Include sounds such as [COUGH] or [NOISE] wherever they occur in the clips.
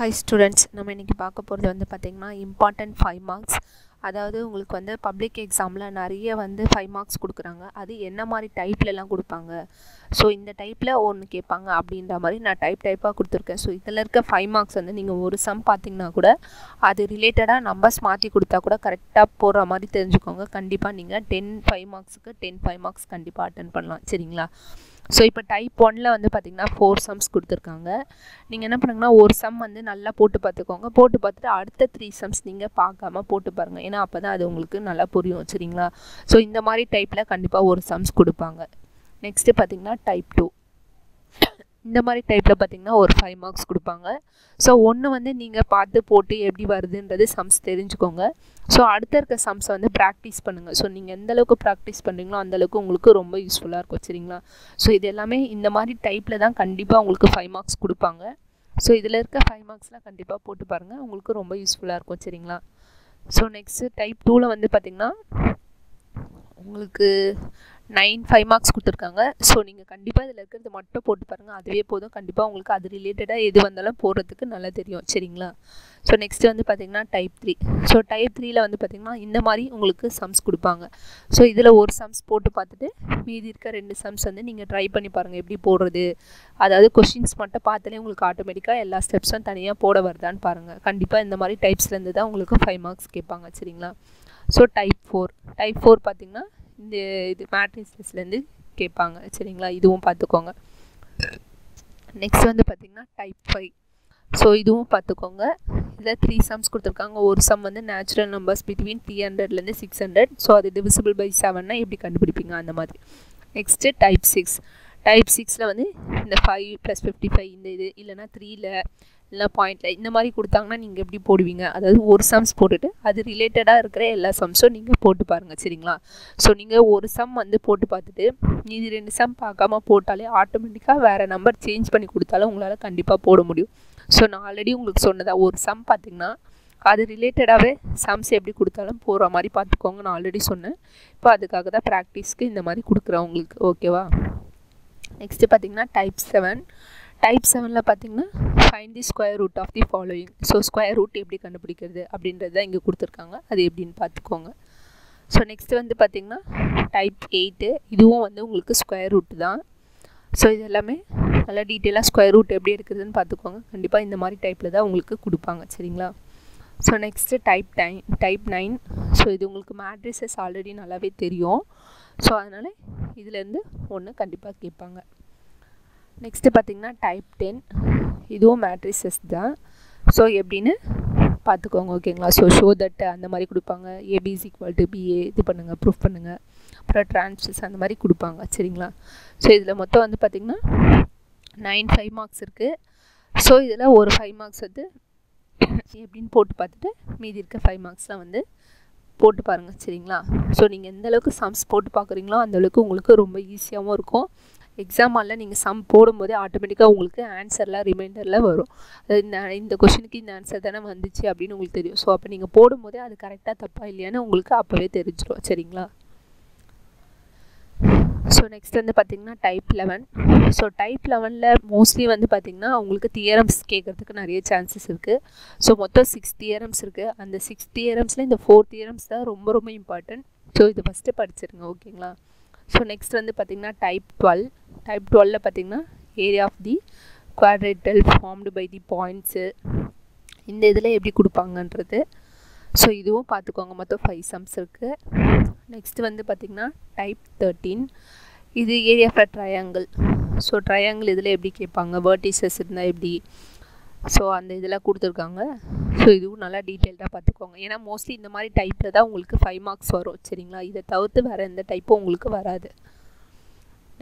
Hi students நம்ம இன்றைக்கி பார்க்க போகிறது வந்து பார்த்திங்கன்னா இம்பார்ட்டண்ட் ஃபைவ் மார்க்ஸ் அதாவது உங்களுக்கு வந்து பப்ளிக் எக்ஸாமில் நிறைய வந்து ஃபைவ் மார்க்ஸ் கொடுக்குறாங்க. அது என்ன மாதிரி டைப்லலாம் கொடுப்பாங்க? ஸோ இந்த டைப்பில் ஒன்று கேட்பாங்க அப்படின்ற மாதிரி நான் டைப் டைப்பாக கொடுத்துருக்கேன். ஸோ இதில் இருக்க ஃபைவ் மார்க்ஸ் வந்து நீங்கள் ஒரு சம் பார்த்தீங்கன்னா கூட அது ரிலேட்டடாக நம்பர்ஸ் மாற்றி கொடுத்தா கூட கரெக்டாக போடுற மாதிரி தெரிஞ்சுக்கோங்க. கண்டிப்பாக நீங்கள் டென் ஃபைவ் மார்க்ஸுக்கு டென் ஃபைவ் மார்க்ஸ் கண்டிப்பாக அட்டன் பண்ணலாம். சரிங்களா? ஸோ இப்போ டைப் ஒனில் வந்து பார்த்திங்கன்னா ஃபோர் சம்ஸ் கொடுத்துருக்காங்க. நீங்கள் என்ன பண்ணுங்கன்னா ஒரு சம் வந்து நல்லா போட்டு பார்த்துக்கோங்க போட்டு பார்த்துட்டு அடுத்த த்ரீ சம்ஸ் நீங்கள் பார்க்காம போட்டு பாருங்கள் ஏன்னா அப்போ தான் அது உங்களுக்கு நல்லா புரியும் சரிங்களா? ஸோ இந்த மாதிரி டைப்பில் கண்டிப்பாக ஒரு சம்ஸ் கொடுப்பாங்க. நெக்ஸ்ட்டு பார்த்திங்கன்னா டைப் டூ இந்த மாதிரி டைப்பில் பார்த்திங்கன்னா ஒரு ஃபைவ் மார்க்ஸ் கொடுப்பாங்க. ஸோ ஒன்று வந்து நீங்கள் பார்த்து போட்டு எப்படி வருதுன்றது சம்ஸ் தெரிஞ்சுக்கோங்க. ஸோ அடுத்த இருக்க சம்ஸை வந்து ப்ராக்டிஸ் பண்ணுங்கள் ஸோ நீங்கள் எந்த அளவுக்கு ப்ராக்டிஸ் பண்ணுறீங்களோ அந்தளவுக்கு உங்களுக்கு ரொம்ப யூஸ்ஃபுல்லாக இருக்கும் சரிங்களா? ஸோ இது எல்லாமே இந்த மாதிரி டைப்பில் தான் கண்டிப்பாக உங்களுக்கு ஃபைவ் மார்க்ஸ் கொடுப்பாங்க. ஸோ இதில் இருக்க ஃபைவ் மார்க்ஸ்லாம் கண்டிப்பாக போட்டு பாருங்கள் உங்களுக்கு ரொம்ப யூஸ்ஃபுல்லாக இருக்கும் சரிங்களா? ஸோ நெக்ஸ்ட்டு டைப் டூவில் வந்து பார்த்திங்கன்னா உங்களுக்கு நைன் ஃபைவ் மார்க்ஸ் கொடுத்துருக்காங்க. ஸோ நீங்கள் கண்டிப்பாக இதில் இருக்கிறது மட்டும் போட்டு பாருங்கள் அதுவே போதும். கண்டிப்பாக உங்களுக்கு அது ரிலேட்டடாக எது வந்தாலும் போடுறதுக்கு நல்லா தெரியும். சரிங்களா? ஸோ நெக்ஸ்ட் வந்து பார்த்திங்கன்னா டைப் த்ரீ ஸோ டைப் த்ரீயில் வந்து பார்த்திங்கன்னா இந்த மாதிரி உங்களுக்கு சம்ஸ் கொடுப்பாங்க. ஸோ இதில் ஒரு சம்ஸ் போட்டு பார்த்துட்டு மீதி இருக்க ரெண்டு சம்ஸ் வந்து நீங்கள் ட்ரை பண்ணி பாருங்கள் எப்படி போடுறது? அதாவது கொஷின்ஸ் மட்டும் பார்த்தாலே உங்களுக்கு ஆட்டோமேட்டிக்காக எல்லா ஸ்டெப்ஸும் தனியாக போட வருதான்னு பாருங்கள் கண்டிப்பாக இந்த மாதிரி டைப்ஸ்லேருந்து தான் உங்களுக்கு ஃபைவ் மார்க்ஸ் கேட்பாங்க. சரிங்களா? So type four type four பார்த்திங்கன்னா இந்த இது மேட்ரிக்ஸ்லேருந்து கேட்பாங்க. சரிங்களா? இதுவும் பார்த்துக்கோங்க. நெக்ஸ்ட் வந்து பார்த்திங்கன்னா டைப் ஃபைவ் ஸோ இதுவும் பார்த்துக்கோங்க. இதில் த்ரீ சம்ஸ் கொடுத்துருக்காங்க. ஒரு சம் வந்து நேச்சுரல் நம்பர்ஸ் பிட்வீன் த்ரீ ஹண்ட்ரட்லேருந்து சிக்ஸ் ஹண்ட்ரட் ஸோ அது டிவிசிபிள் பை செவன்னா எப்படி கண்டுபிடிப்பீங்க? அந்த மாதிரி. நெக்ஸ்ட்டு டைப் சிக்ஸ் டைப் சிக்ஸில் வந்து இந்த ஃபைவ் ப்ளஸ் ஃபிஃப்டி ஃபைவ் இந்த இது இல்லைனா த்ரீயில் இல்லை பாயிண்டில் இந்த மாதிரி கொடுத்தாங்கன்னா நீங்கள் எப்படி போடுவீங்க? அதாவது ஒரு சம்ஸ் போட்டுட்டு அது ரிலேட்டடாக இருக்கிற எல்லா சம்ஸும் நீங்கள் போட்டு பாருங்கள் சரிங்களா? ஸோ நீங்கள் ஒரு சம் வந்து போட்டு பார்த்துட்டு இது ரெண்டு சம் பார்க்காம போட்டாலே ஆட்டோமேட்டிக்காக வேறு நம்பர் சேஞ்ச் பண்ணி கொடுத்தாலும் உங்களால் கண்டிப்பாக போட முடியும். ஸோ நான் ஆல்ரெடி உங்களுக்கு சொன்னதா ஒரு சம் பார்த்திங்கன்னா அது ரிலேட்டடாகவே சம்ஸ் எப்படி கொடுத்தாலும் போகிற மாதிரி பார்த்துக்கோங்க நான் ஆல்ரெடி சொன்னேன். இப்போ அதுக்காக தான் ப்ராக்டிஸ்க்கு இந்த மாதிரி கொடுக்குறேன் உங்களுக்கு ஓகேவா நெக்ஸ்ட்டு பார்த்திங்கன்னா டைப் செவன் டைப் செவனில் பார்த்தீங்கன்னா find the square root of the following so square root எப்படி கண்டுபிடிக்கிறது அப்படின்றது தான் இங்கே கொடுத்துருக்காங்க. அது எப்படின்னு பார்த்துக்கோங்க. ஸோ நெக்ஸ்ட் வந்து பார்த்திங்கன்னா டைப் எயிட்டு இதுவும் வந்து உங்களுக்கு ஸ்கொயர் ரூட் தான். ஸோ இது எல்லாமே நல்லா டீட்டெயிலாக ஸ்கொயர் ரூட் எப்படி எடுக்கிறதுன்னு பார்த்துக்கோங்க. கண்டிப்பாக இந்த மாதிரி டைப்பில் தான் உங்களுக்கு கொடுப்பாங்க. சரிங்களா? So next type nine type nine so இது உங்களுக்கு மேட்ரிசஸ் ஆல்ரெடி நல்லாவே தெரியும். ஸோ அதனால் இதுலேருந்து ஒன்று கண்டிப்பாக கேட்பாங்க. நெக்ஸ்ட்டு பார்த்திங்கன்னா டைப் டென் இதுவும் மேட்ரிசஸ் தான். ஸோ எப்படின்னு பார்த்துக்கோங்க ஓகேங்களா ஸோ ஷோ தட் அந்த மாதிரி கொடுப்பாங்க. ஏபிசி ஈக்குவல் டு பிஏ இது பண்ணுங்கள் ப்ரூஃப் பண்ணுங்கள் அப்புறம் ட்ரான்ஸ்ஃபர்ஸ் அந்த மாதிரி கொடுப்பாங்க சரிங்களா? ஸோ இதில் மொத்தம் வந்து பார்த்திங்கன்னா நைன் ஃபைவ் மார்க்ஸ் இருக்குது ஸோ இதில் ஒரு ஃபைவ் மார்க்ஸ் வந்து [COUGHS] எப்படின்னு போட்டு பார்த்துட்டு மீதி இருக்க ஃபைவ் மார்க்ஸ்லாம் வந்து போட்டு பாருங்கள் சரிங்களா? ஸோ நீங்கள் எந்த அளவுக்கு சம்ஸ் போட்டு பார்க்குறீங்களோ அந்தளவுக்கு உங்களுக்கு ரொம்ப ஈஸியாகவும் இருக்கும். எக்ஸாம் ஹாலில் நீங்கள் சம் போடும்போதே ஆட்டோமேட்டிக்காக உங்களுக்கு ஆன்சர்லாம் ரிமைண்டரில் வரும். இந்த இந்த கொஷினுக்கு இந்த ஆன்சர் தானே வந்துச்சு அப்படின்னு உங்களுக்கு தெரியும். ஸோ அப்போ நீங்கள் போடும்போதே அது கரெக்டாக தப்பா இல்லையான்னு உங்களுக்கு அப்போவே தெரிஞ்சிடும் சரிங்களா? ஸோ நெக்ஸ்ட் வந்து பார்த்திங்கன்னா டைப் லெவன் ஸோ டைப் லெவனில் மோஸ்ட்லி வந்து பார்த்திங்கன்னா உங்களுக்கு தியரம்ஸ் கேட்குறதுக்கு நிறைய சான்சஸ் இருக்குது ஸோ மொத்தம் சிக்ஸ் தியரம்ஸ் இருக்குது அந்த சிக்ஸ் தியரம்ஸில் இந்த ஃபோர் தியரம்ஸ் தான் ரொம்ப ரொம்ப இம்பார்ட்டன்ட் ஸோ இது ஃபஸ்ட்டு படிச்சிருங்க ஓகேங்களா ஸோ நெக்ஸ்ட் வந்து பார்த்திங்கன்னா டைப் டுவெல் டைப் டுவெல்ல பார்த்திங்கன்னா area of the quadrilateral formed by the points இந்த இதில் எப்படி கொடுப்பாங்கன்றது. ஸோ இதுவும் பார்த்துக்கோங்க மொத்தம் ஃபைவ் சம்ஸ் இருக்குது நெக்ஸ்ட்டு வந்து பார்த்திங்கன்னா டைப் தேர்ட்டீன் இது area for triangle so triangle இதில் எப்படி கேட்பாங்க? வேர்டிசஸ் இருந்தால் எப்படி? ஸோ அந்த இதெல்லாம் கொடுத்துருக்காங்க. ஸோ இதுவும் நல்லா டீட்டெயில்டாக பார்த்துக்கோங்க. ஏன்னா மோஸ்ட்லி இந்த மாதிரி டைப்பில் தான் உங்களுக்கு ஃபைவ் மார்க்ஸ் வரும் சரிங்களா? இதை தவிர்த்து வேறு எந்த டைப்பும் உங்களுக்கு வராது.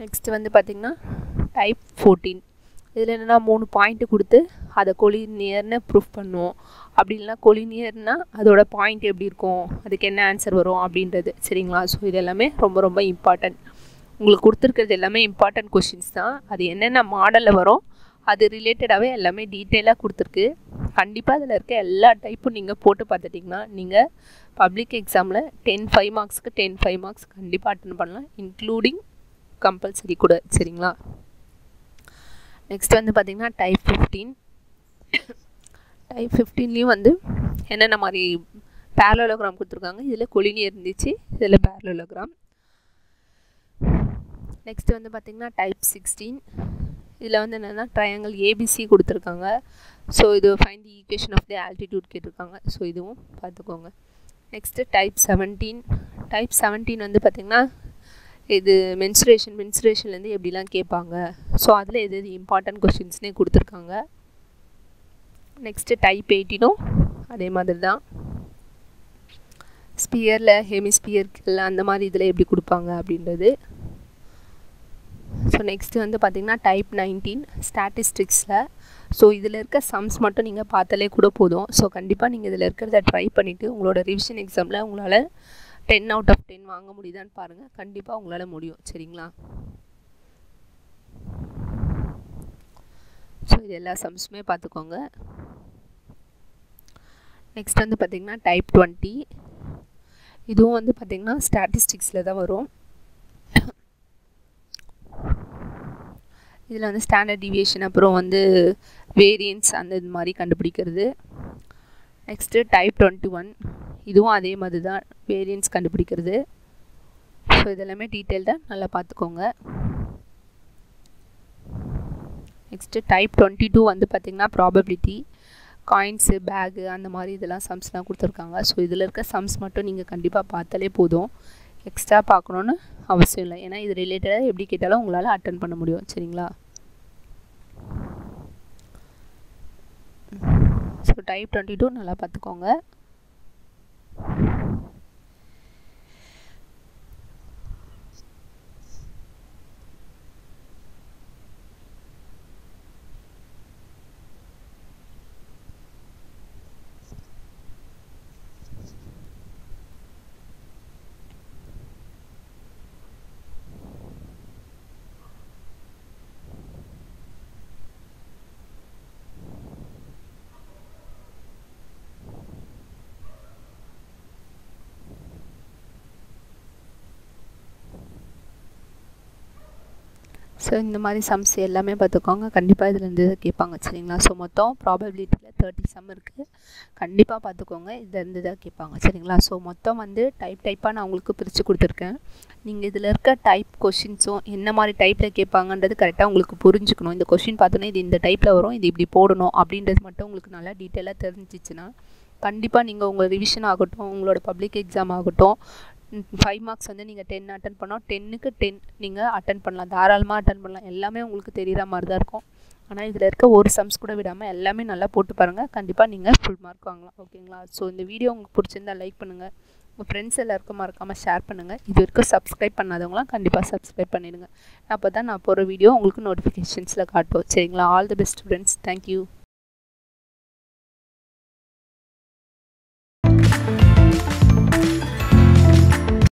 நெக்ஸ்ட்டு வந்து பார்த்திங்கன்னா டைப் ஃபோர்டீன் இதில் என்னென்னா மூணு பாயிண்ட்டு கொடுத்து அதை கொலினியர்னு ப்ரூஃப் பண்ணுவோம். அப்படி இல்லைனா கொலினியர்னால் அதோட பாயிண்ட் எப்படி இருக்கும்? அதுக்கு என்ன ஆன்சர் வரும் அப்படின்றது சரிங்களா? ஸோ இது எல்லாமே ரொம்ப ரொம்ப இம்பார்ட்டன்ட் உங்களுக்கு கொடுத்துருக்கிறது எல்லாமே இம்பார்ட்டண்ட் கொஷின்ஸ் தான். அது என்னென்ன மாடலில் வரும் அது ரிலேட்டடாகவே எல்லாமே டீட்டெயிலாக கொடுத்துருக்கு. கண்டிப்பாக அதில் இருக்க எல்லா டைப்பும் நீங்கள் போட்டு பார்த்துட்டிங்கன்னா நீங்கள் பப்ளிக் எக்ஸாமில் டென் ஃபைவ் மார்க்ஸ்க்கு டென் ஃபைவ் மார்க்ஸ் கண்டிப்பாக அட்டன் பண்ணலாம் இன்க்ளூடிங் கம்பல்சரி கூட சரிங்களா? நெக்ஸ்ட் வந்து பார்த்திங்கன்னா டைப் ஃபிஃப்டீன் டைப் ஃபிஃப்டீன்லேயும் வந்து என்னென்ன மாதிரி பேரலோகிராம் கொடுத்துருக்காங்க இதில் கொலினி இருந்துச்சு இதில் பேரலோகிராம் நெக்ஸ்ட்டு வந்து பார்த்திங்கன்னா டைப் சிக்ஸ்டீன் இதில் வந்து என்னென்னா ட்ரையாங்கிள் ஏபிசி கொடுத்துருக்காங்க. ஸோ இது find the equation of the altitude கேட்டிருக்காங்க. ஸோ இதுவும் பார்த்துக்கோங்க. Next type seventeen type seventeen வந்து பார்த்திங்கன்னா இது மென்சுரேஷன் மென்சுரேஷன்லேருந்து எப்படிலாம் கேட்பாங்க? ஸோ அதில் எது எது இம்பார்ட்டன்ட் கொஸ்டின்ஸ்னே கொடுத்துருக்காங்க. நெக்ஸ்ட்டு டைப் எயிட்டினும் அதே மாதிரி தான் ஸ்பியரில் ஹெமிஸ்பியர்க்கில் அந்த மாதிரி இதில் எப்படி கொடுப்பாங்க அப்படின்றது. ஸோ நெக்ஸ்ட்டு வந்து பார்த்திங்கன்னா டைப் நைன்டீன் ஸ்டாட்டிஸ்டிக்ஸில் ஸோ இதில் இருக்க சம்ஸ் மட்டும் நீங்கள் பார்த்தாலே கூட போதும். ஸோ கண்டிப்பாக நீங்கள் இதில் இருக்கிறத ட்ரை பண்ணிவிட்டு உங்களோட ரிவிஷன் எக்ஸாமில் உங்களால் டென் அவுட் ஆஃப் டென் வாங்க முடியுதான்னு பாருங்கள் கண்டிப்பாக உங்களால் முடியும். சரிங்களா? ஸோ இது எல்லா சம்ஸுமே பார்த்துக்கோங்க. நெக்ஸ்ட் வந்து பார்த்திங்கன்னா டைப் டுவெண்ட்டி இதுவும் வந்து பார்த்திங்கன்னா ஸ்டாட்டிஸ்டிக்ஸில் தான் வரும். இதில் வந்து ஸ்டாண்டர்ட் டிவியேஷன் அப்புறம் வந்து வேரியன்ஸ் அந்த இது மாதிரி கண்டுபிடிக்கிறது. நெக்ஸ்ட்டு டைப் டுவெண்ட்டி ஒன் இதுவும் அதே மாதிரி தான் வேரியன்ஸ் கண்டுபிடிக்கிறது. ஸோ இதெல்லாமே டீட்டெயில்டாக நல்லா பார்த்துக்கோங்க. நெக்ஸ்ட்டு டைப் டுவெண்ட்டி டூ வந்து பார்த்திங்கன்னா ப்ராபபிலிட்டி காயின்ஸு பேகு அந்த மாதிரி இதெல்லாம் சம்ஸ்லாம் கொடுத்துருக்காங்க. ஸோ இதில் இருக்க சம்ஸ் மட்டும் நீங்கள் கண்டிப்பாக பார்த்தாலே போதும். எக்ஸ்ட்ரா பார்க்கணுன்னு அவசியம் இல்லை. ஏன்னா இது ரிலேட்டடாக எப்படி கேட்டாலும் உங்களால் அட்டன் பண்ண முடியும். சரிங்களா? ஸோ டைப் டுவெண்ட்டி டூ நல்லா பார்த்துக்கோங்க. ஸோ இந்த மாதிரி சம்ஸ் எல்லாமே பார்த்துக்கோங்க. கண்டிப்பாக இதுலேருந்து கேட்பாங்க சரிங்களா? ஸோ மொத்தம் ப்ராபபிலிட்டியில் தேர்ட்டி சம் இருக்குது கண்டிப்பாக பார்த்துக்கோங்க இதுலேருந்து தான் கேட்பாங்க சரிங்களா? ஸோ மொத்தம் வந்து டைப் டைப்பாக நான் உங்களுக்கு பிரித்து கொடுத்துருக்கேன். நீங்கள் இதில் இருக்க டைப் கொஷின்ஸும் என்ன மாதிரி டைப்பில் கேட்பாங்கன்றது கரெக்டாக உங்களுக்கு புரிஞ்சுக்கணும். இந்த கொஷின் பார்த்தோன்னே இது இந்த டைப்பில் வரும் இது இப்படி போடணும் அப்படின்றது மட்டும் உங்களுக்கு நல்லா டீட்டெயிலாக தெரிஞ்சிச்சுன்னா கண்டிப்பாக நீங்கள் உங்கள் ரிவிஷன் ஆகட்டும் உங்களோட பப்ளிக் எக்ஸாம் ஆகட்டும் ஃபைவ் மார்க்ஸ் வந்து நீங்கள் டென் அட்டன் பண்ணோம். டென்னுக்கு டென் நீங்கள் அட்டன் பண்ணலாம். தாராளமாக அட்டன் பண்ணலாம். எல்லாமே உங்களுக்கு தெரிகிற மாதிரி தான் இருக்கும். ஆனால் இதில் இருக்க ஒரு சம்ஸ் கூட விடாமல் எல்லாமே நல்லா போட்டு பாருங்கள் கண்டிப்பாக நீங்கள் ஃபுல் மார்க் வாங்கலாம். ஓகேங்களா ஸோ இந்த வீடியோ உங்களுக்கு பிடிச்சிருந்தா லைக் பண்ணுங்கள் உங்கள் ஃப்ரெண்ட்ஸ் எல்லாருக்கும் மறக்காமல் ஷேர் பண்ணுங்கள் இது வரைக்கும் சப்ஸ்கிரைப் பண்ணாதவங்களாம் கண்டிப்பாக சப்ஸ்கிரைப் பண்ணிடுங்க. அப்போ தான் நான் போகிற வீடியோ உங்களுக்கு நோட்டிஃபிகேஷன்ஸில் காட்டும். சரிங்களா? All the best friends thank you